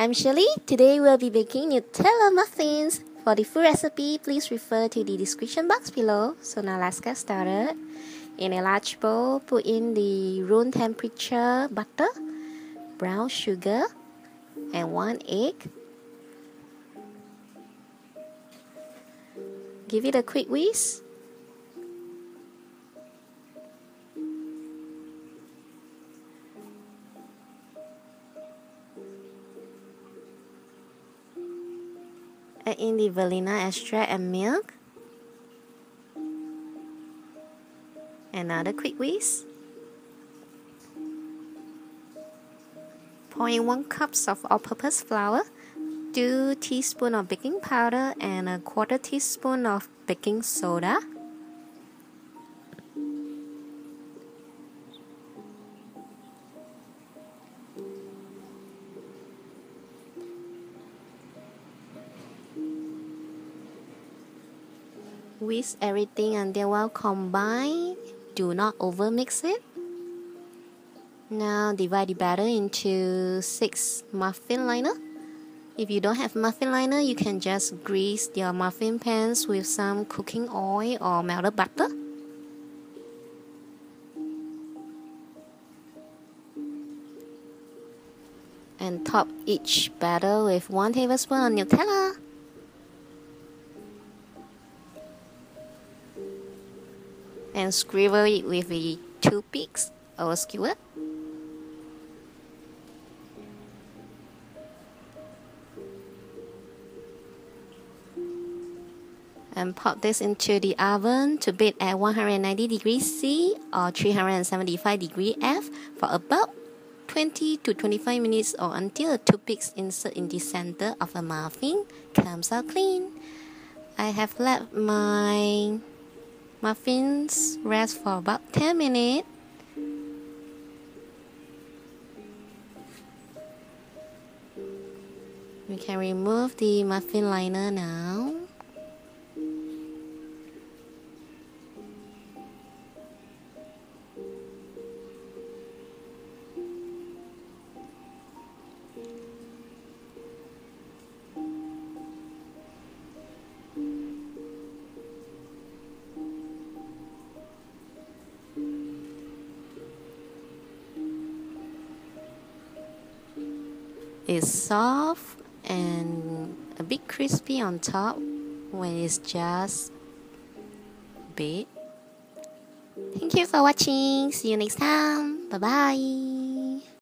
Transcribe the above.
I'm Shirley. Today we'll be baking Nutella muffins. For the full recipe, please refer to the description box below. So now let's get started. In a large bowl, put in the room temperature butter, brown sugar, and one egg. Give it a quick whisk. Add in the vanilla extract and milk. Another quick whisk. Pour in 1 cups of all-purpose flour, 2 teaspoons of baking powder and a quarter teaspoon of baking soda. Whisk everything and until well combined. Do not overmix it. Now divide the batter into 6 muffin liner. If you don't have muffin liner, you can just grease your muffin pans with some cooking oil or melted butter. And top each batter with 1 tablespoon of Nutella. And scribble it with the toothpicks or skewer. And pop this into the oven to bake at 190 degrees C or 375 degree F for about 20 to 25 minutes or until the toothpicks insert in the center of a muffin comes out clean. I have left my Muffins rest for about 10 minutes. We can remove the muffin liner now. Is soft and a bit crispy on top when it's just baked. Thank you for watching. See you next time. Bye bye.